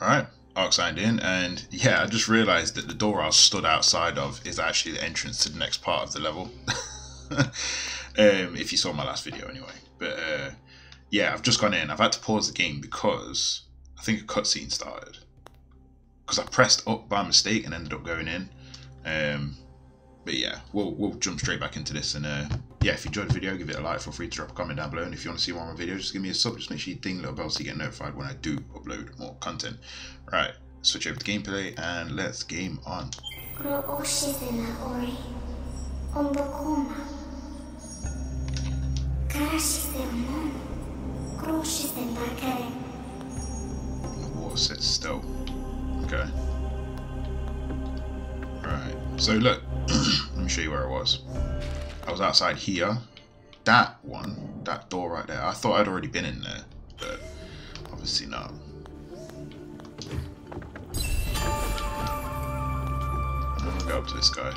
Alright, Ark signed in, and yeah, I just realised that the door I stood outside of is actually the entrance to the next part of the level. um, if you saw my last video anyway. But uh, yeah, I've just gone in. I've had to pause the game because I think a cutscene started. Because I pressed up by mistake and ended up going in. Um, but yeah, we'll we'll jump straight back into this. And uh, yeah, if you enjoyed the video, give it a like. Feel free to drop a comment down below. And if you want to see more of my videos, just give me a sub. Just make sure you ding the little bell so you get notified when I do upload more content. Right, switch over to gameplay and let's game on. The water sits still. Okay. Right. So look, let me show you where I was. I was outside here. That one, that door right there. I thought I'd already been in there, but obviously not. I'm gonna go up to this guy.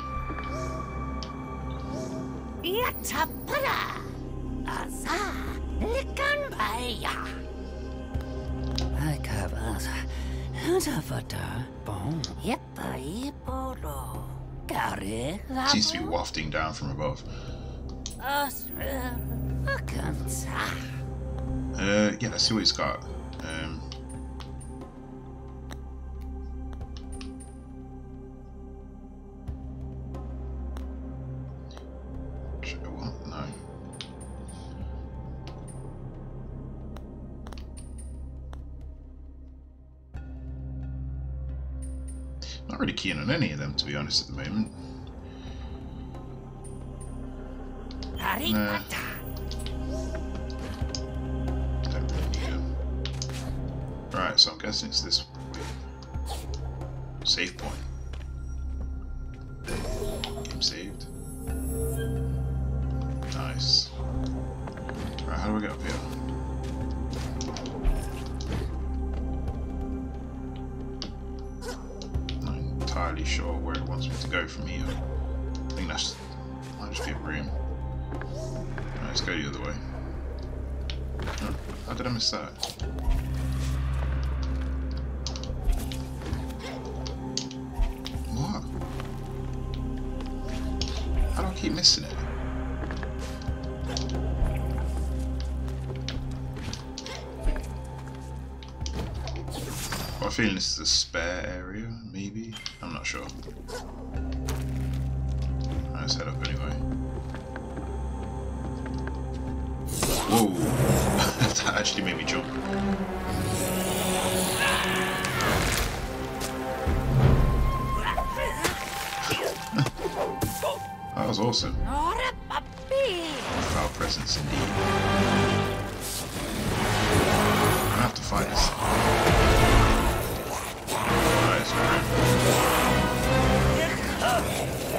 Yatapara. Asa. Likan baya. I kavas. Hutafata. Bon. Yepa ipolo. Seems to be wafting down from above. Akansa. Uh, yeah, let's see what he's got. Um, keen on any of them, to be honest, at the moment. Harikata. Don't really need them. Right, so I'm guessing it's this way. Save point. Keep missing it? A feeling this is a spare area, maybe? I'm not sure. Let's head up anyway. Whoa! that actually made me jump. Was awesome. Foul presence indeed. I have to fight this. Is grim.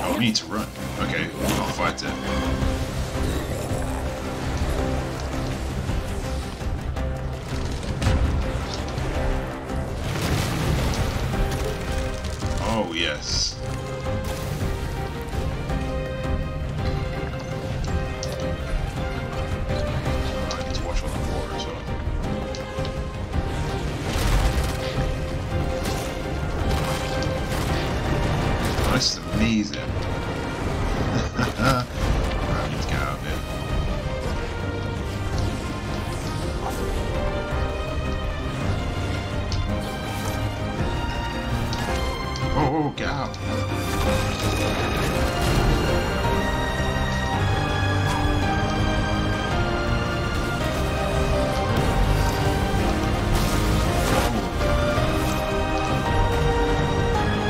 Oh, we need to run. Okay, I'll fight it. This is amazing. Right, to get out of here. Oh, oh, get out.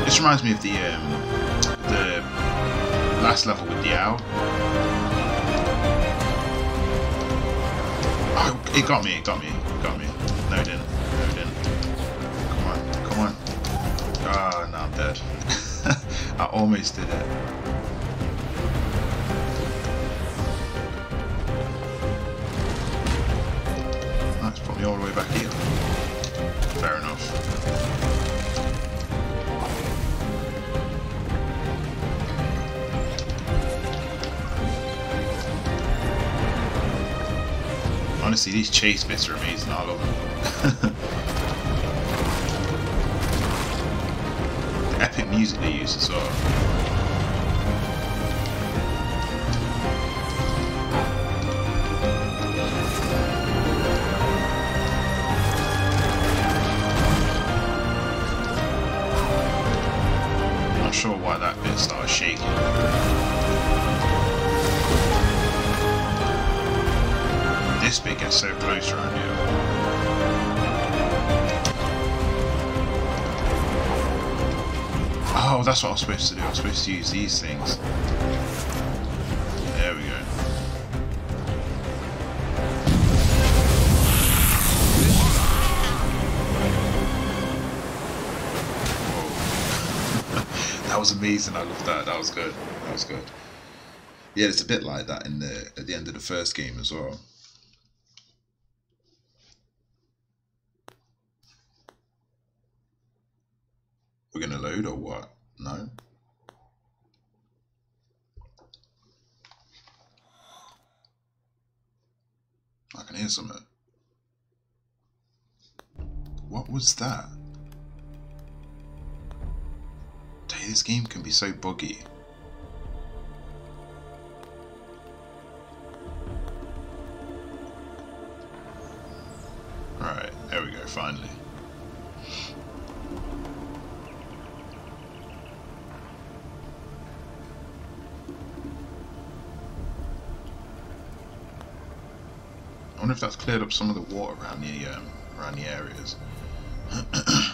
This reminds me of the um, Oh, it got me! It got me! It got me! No, it didn't. No, it didn't. Come on! Come on! Ah, now I'm dead. I almost did it. That's put me all the way back here. Fair enough. Honestly, these chase bits are amazing all over. the epic music they use as well. sure why that bit started shaking. Bit so close around here. Oh, that's what I was supposed to do. I was supposed to use these things. There we go. That was amazing. I love that. That was good. That was good. Yeah, it's a bit like that in the at the end of the first game as well. We're gonna load or what? No. What was that? Dang, this game can be so buggy. Alright, there we go, finally. If that's cleared up some of the water around the um, around the areas.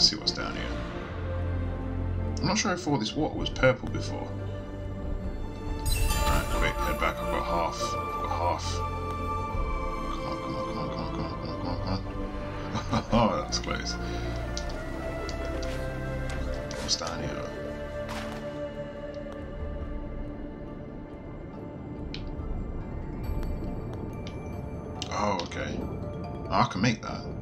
Let's see what's down here. I'm not sure I thought this water was purple before. Alright, quick, head back. I've got half. I've got half. Come on, come on, come on, come on, come on, come on, come on, come on. oh, that's close. What's down here? Oh, okay. Oh, I can make that.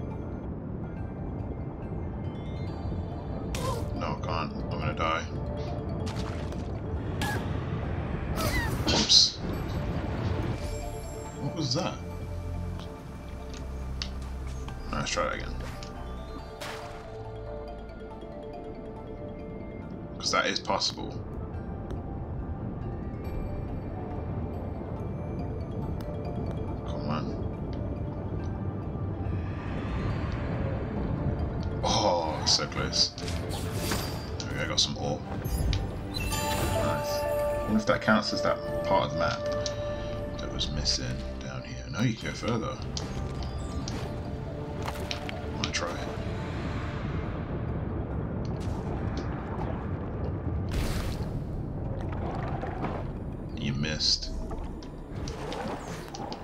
Missed.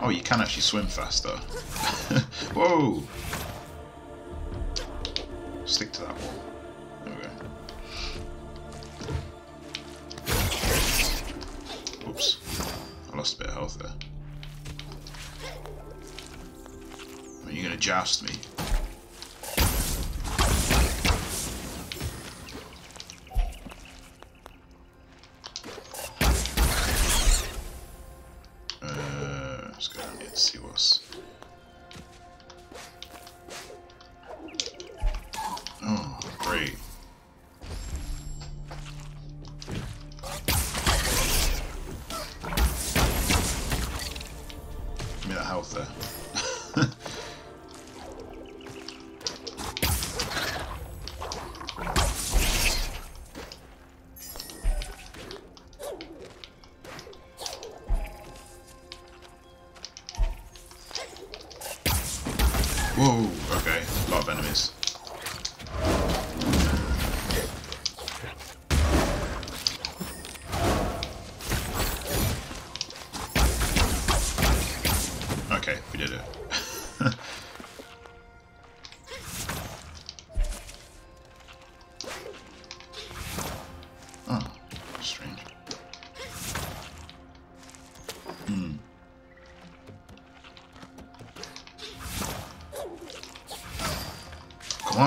Oh, you can actually swim faster. Whoa! Stick to that wall. There we go. Oops. I lost a bit of health there. Are you gonna joust me?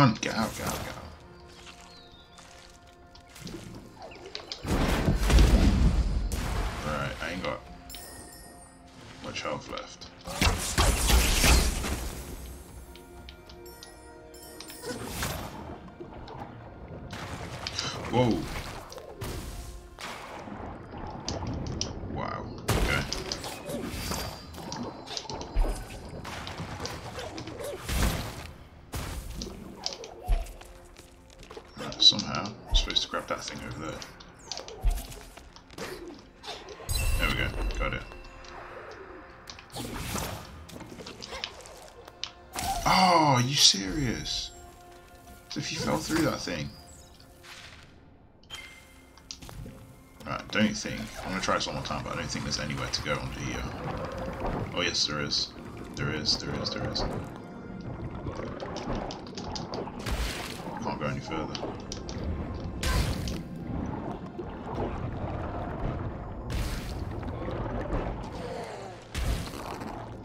On, get out, get out, are you serious? If you fell through that thing. Right, don't think. I'm gonna try this one more time, but I don't think there's anywhere to go under here. Oh yes there is. There is, there is, there is. Can't go any further.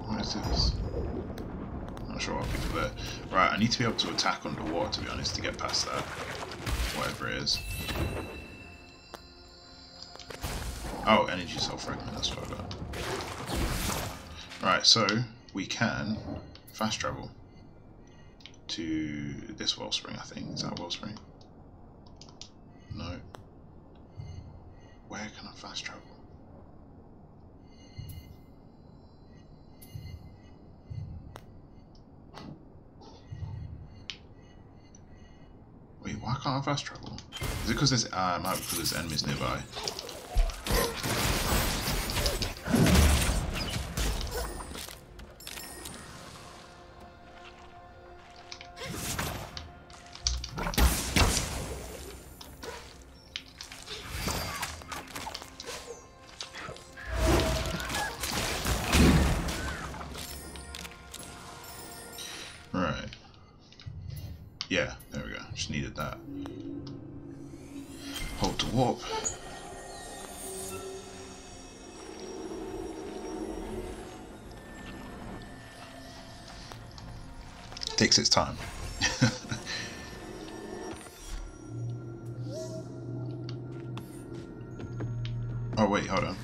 What is this? Not sure what people there. Right, I need to be able to attack underwater to be honest to get past that. Whatever it is. Oh, energy cell fragment, that's what I got. Right, so we can fast travel to this wellspring, I think. Is that wellspring? No. Where can I fast travel? Can't fast travel? Is it because there's uh, it might be because there's enemies nearby? Right. Yeah, there we go. Just needed that. Hold to warp. Takes its time. oh wait, hold on.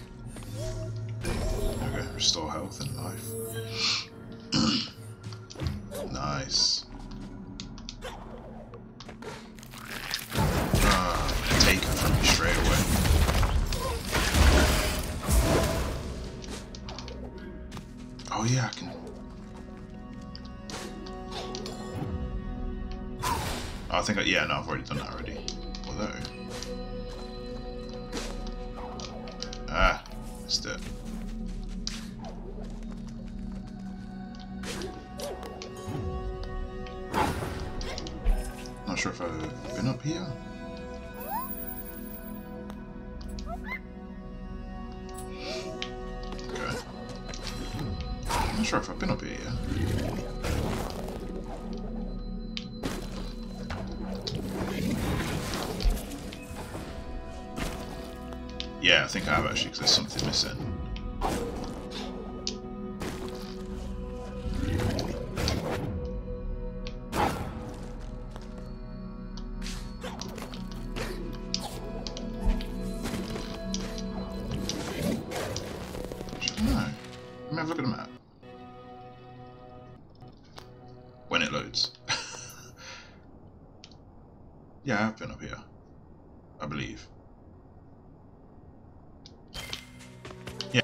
I'm not sure if I've been up here yet. Yeah, I think I have actually, because there's something missing.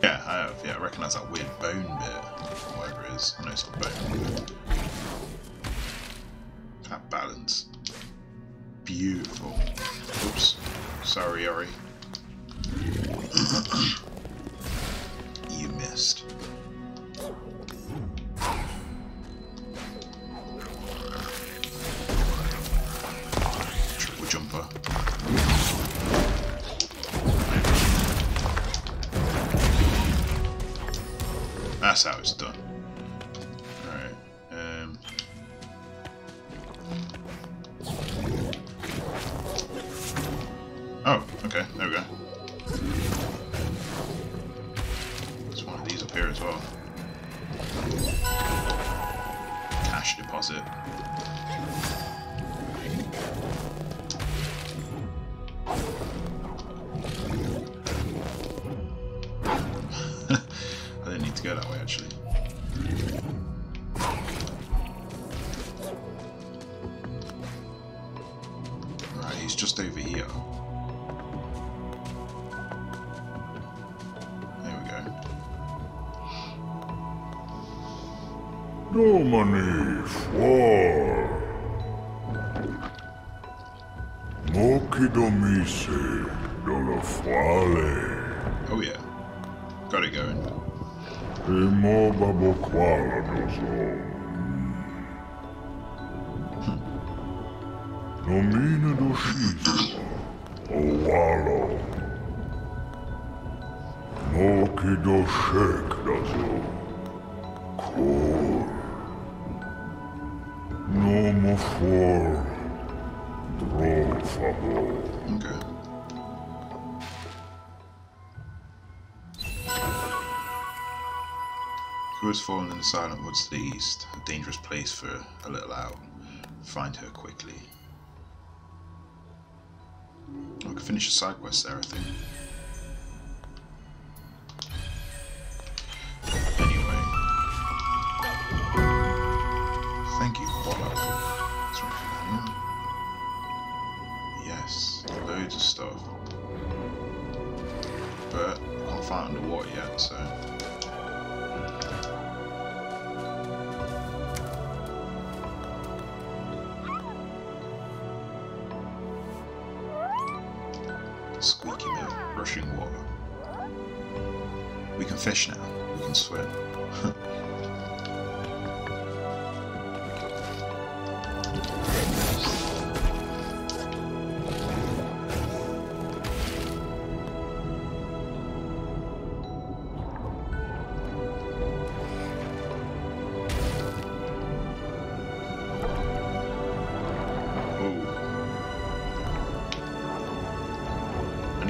Yeah, I have. Yeah, I recognise that weird bone bit. Whatever it is. I know it's a bone. That balance. Beautiful. Oops. Sorry, Ori. you missed. Alright. Um, oh, okay, there we go. There's one of these up here as well. Cash deposit. Domani fuor. Moki domise dolo fuale. Oh yeah. Got it going. Emo babo quala dozo. Nomina doshizo. Owalo. Moki doshek dozo. Kor. No mo fuor. Dro favor. Okay. Who has fallen in the silent woods to the east? A dangerous place for a little owl. Find her quickly. I can finish a side quest there, I think.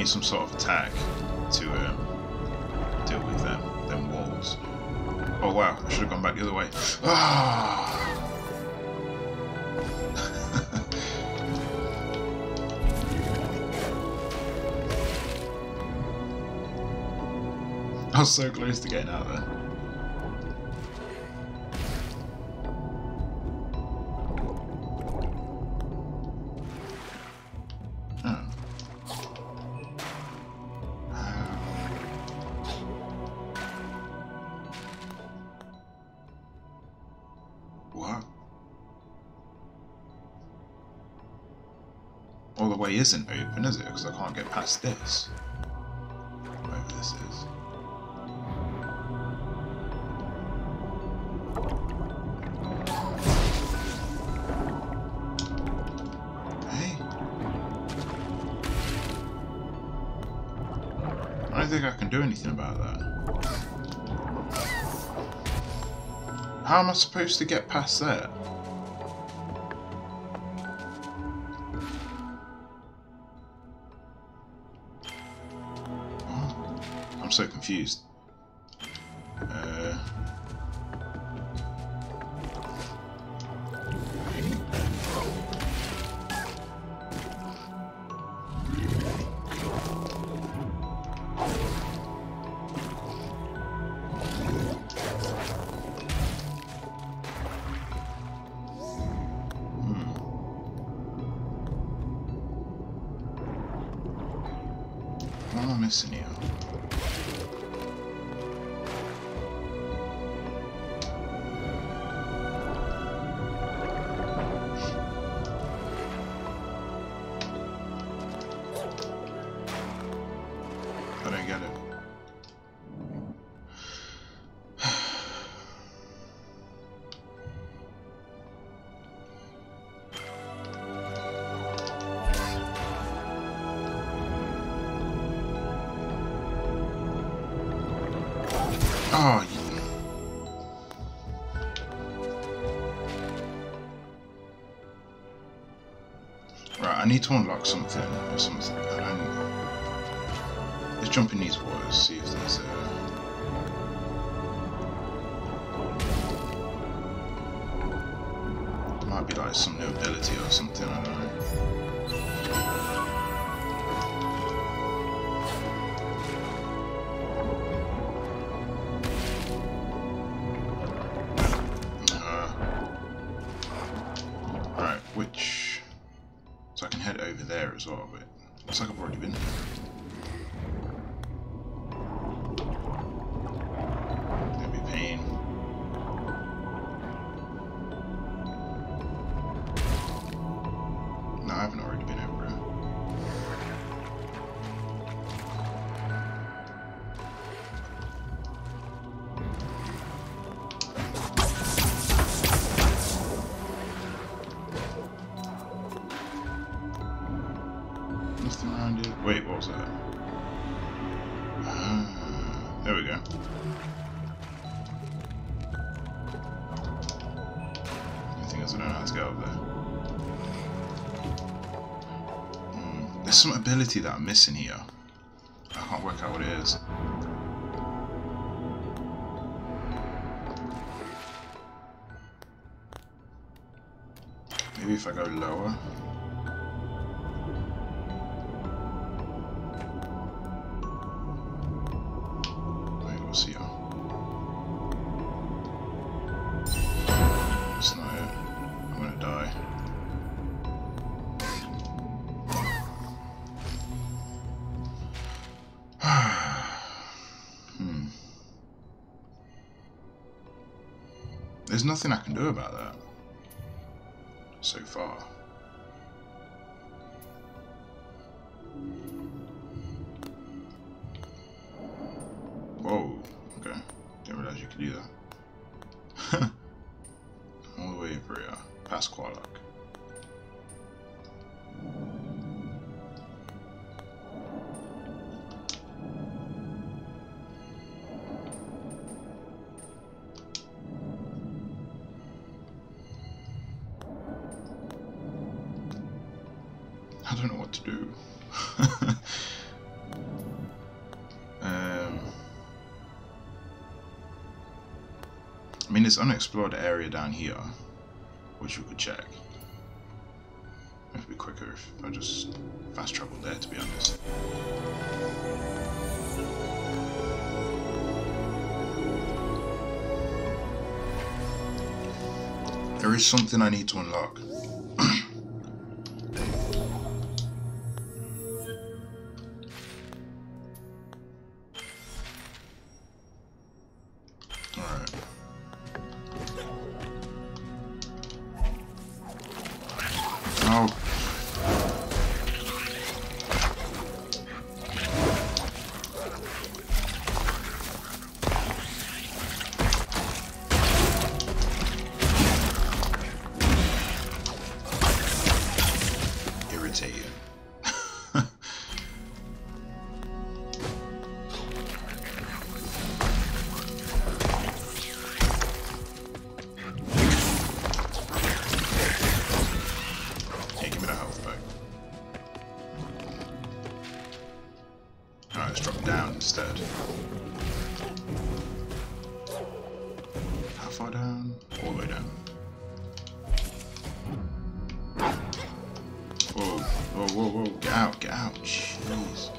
Need some sort of attack to um, deal with them, them walls. Oh wow, I should have gone back the other way. Ah! I was so close to getting out of there. Past this. Whatever this is. Hey. I don't think I can do anything about that. How am I supposed to get past that? So confused. Need to unlock something or something. Let's jump in these waters, see if there's a... Might be like some new ability or something, I don't know. Ability that I'm missing here. I can't work out what it is. Maybe if I go lower. Do about that. Mean, there's unexplored area down here, which we could check. It'd be quicker if I just fast travel there, to be honest. There is something I need to unlock. Far down? All the way down. Whoa, whoa, whoa, whoa, get out, get out, jeez.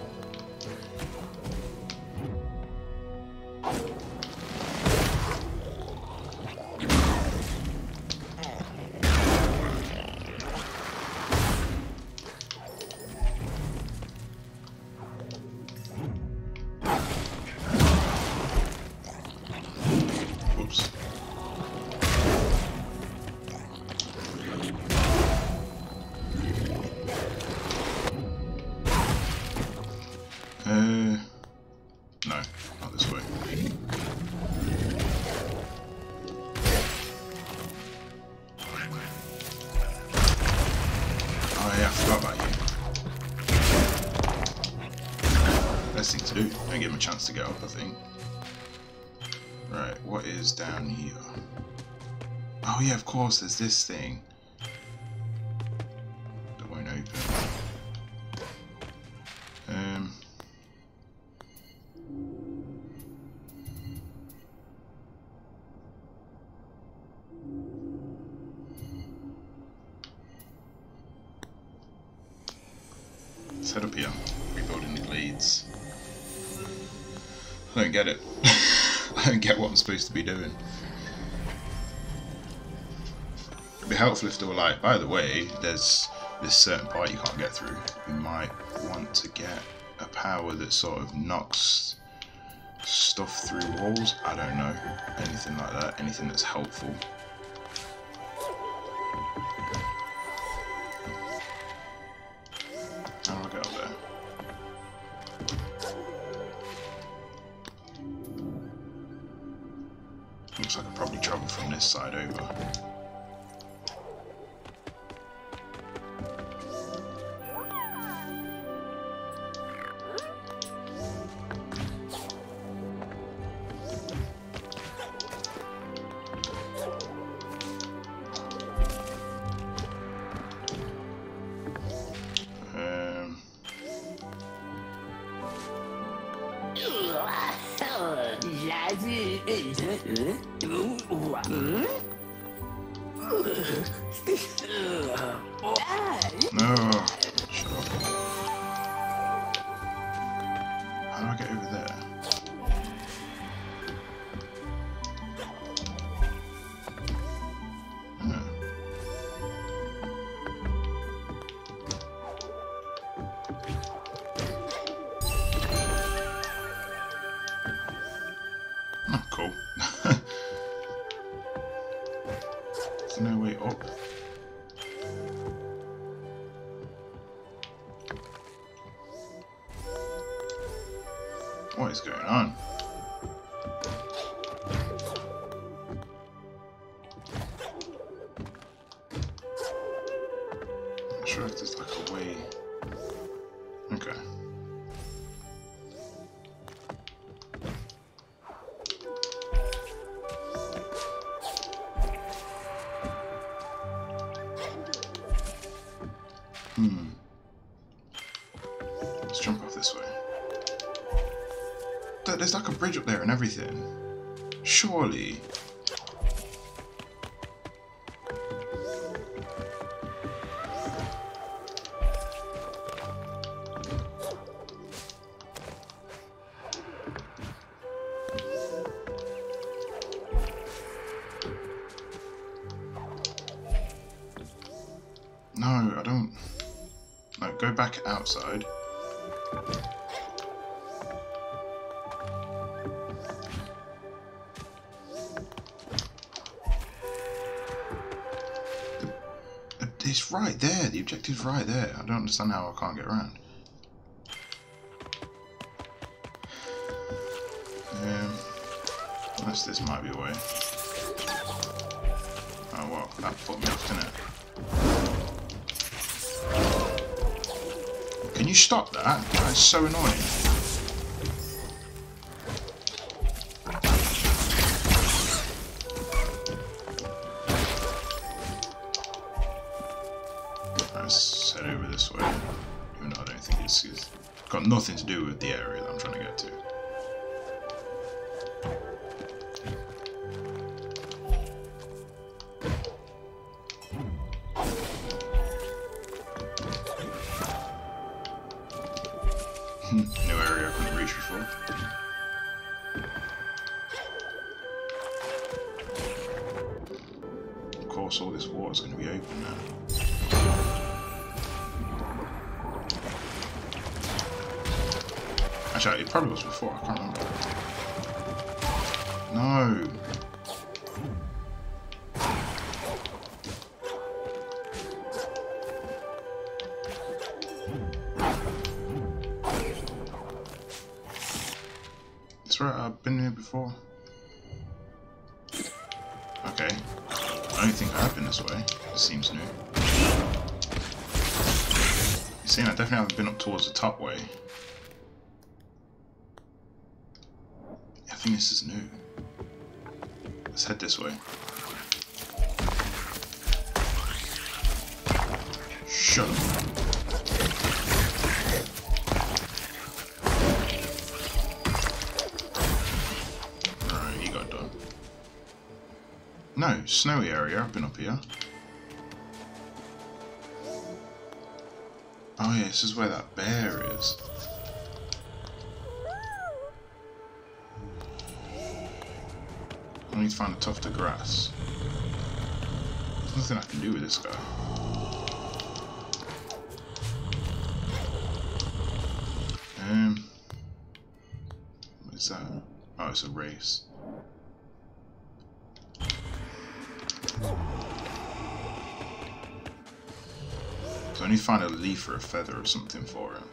ago, I think. Right, what is down here? Oh yeah, of course, there's this thing. That won't open. Um... Let's head up here, rebuilding the glades. I don't get it. I don't get what I'm supposed to be doing. It'd be helpful if they were like, by the way, there's this certain part you can't get through. You might want to get a power that sort of knocks stuff through walls. I don't know. Anything like that. Anything that's helpful. Up there and everything. Surely. No, I don't. No, go back outside. Right there. The objective's right there. I don't understand how I can't get around. Um, unless this might be a way. Oh well, that put me off, didn't it? Can you stop that? That is so annoying. New area I couldn't reach before. Of course, all this water's going to be open now. Actually, it probably was before. I can't remember. No. Definitely haven't been up towards the top way. I think this is new. Let's head this way. Shut up. No, snowy area. I've been up here. Oh yeah, this is where that bear is. I need to find a tuft of grass. There's nothing I can do with this guy. Um, what is that? Oh, it's a race. I need to find a leaf or a feather or something for him.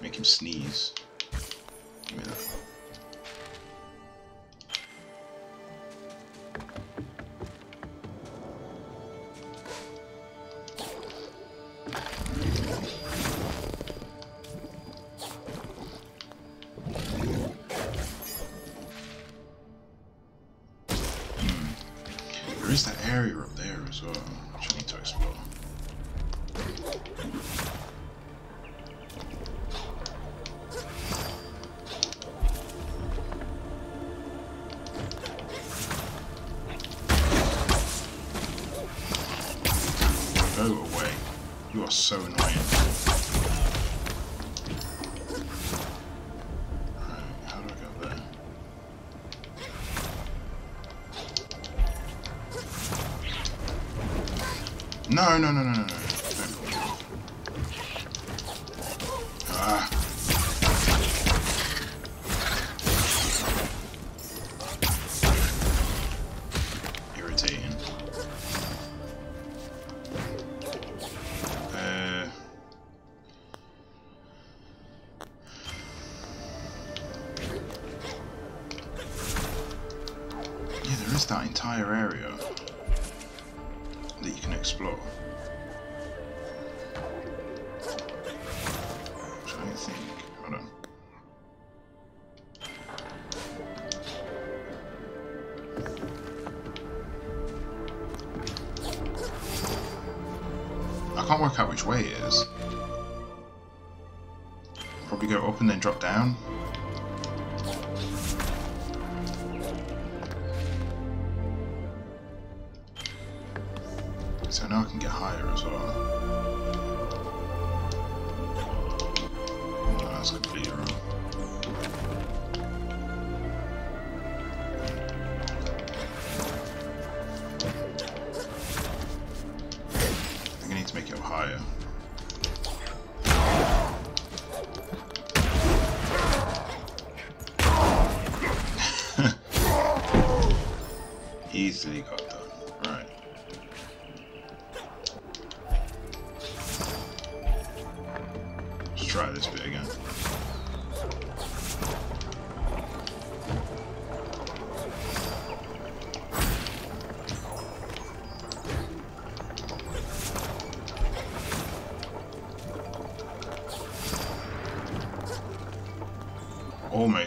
Make him sneeze. Give me that. No, no, no, no, no.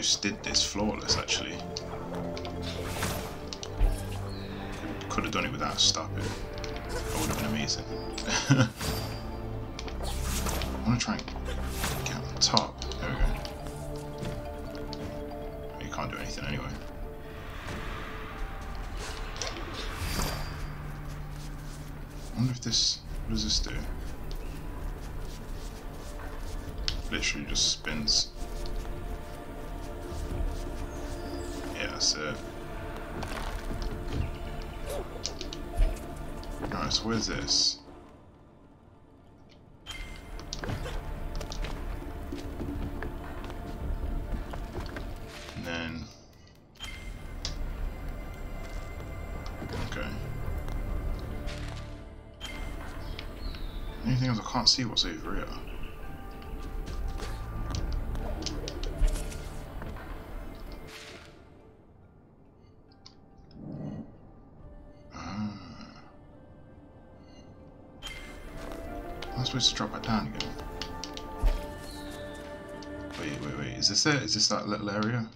Almost did this flawless actually. Could have done it without stopping. That would have been amazing. I want to try and get on top. That's it. Alright, so where's this? Then... Okay. Anything else? I can't see what's over here. Is this it? Is this that little area?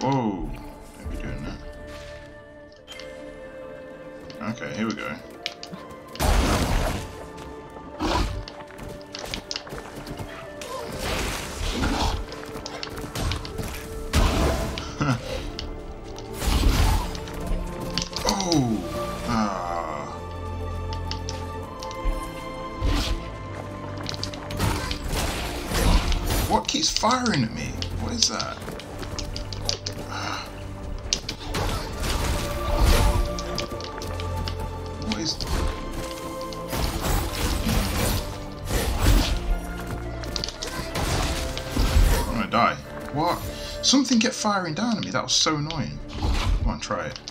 Whoa! At me? What is that? What is... I'm gonna die. What? Something kept firing down at me. That was so annoying. Come on, try it.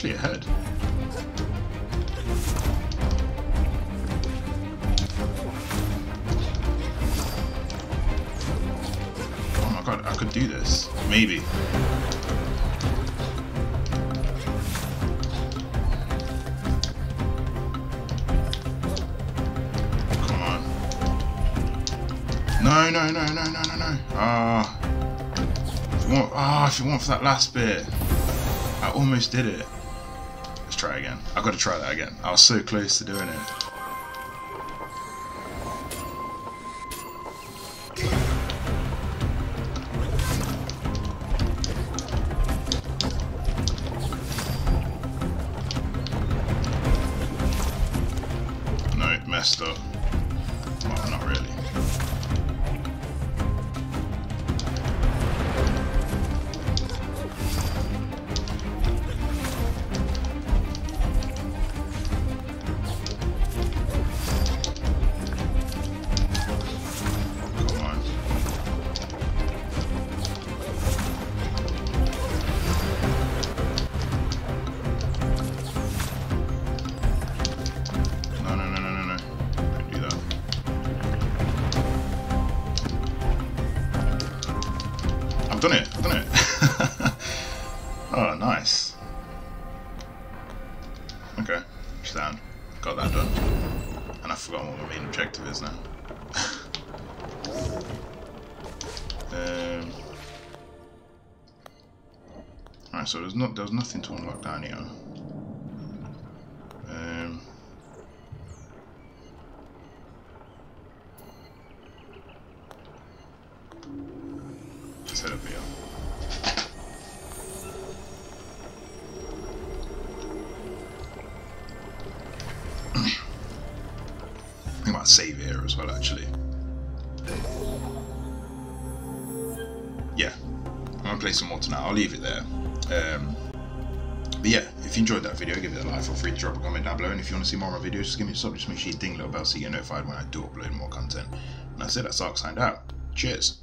Actually ahead. Oh my god, I could do this. Maybe. Come on. No, no, no, no, no, no, no. Ah. Want, ah, if you want for that last bit. I almost did it. Try again. I've got to try that again. I was so close to doing it. There's nothing to unlock down here. Free to drop a comment down below. And if you want to see more of my videos, just give me a sub. Just make sure you ding the little bell so you get notified when I do upload more content. And that's it. That's Ark signed out. Cheers.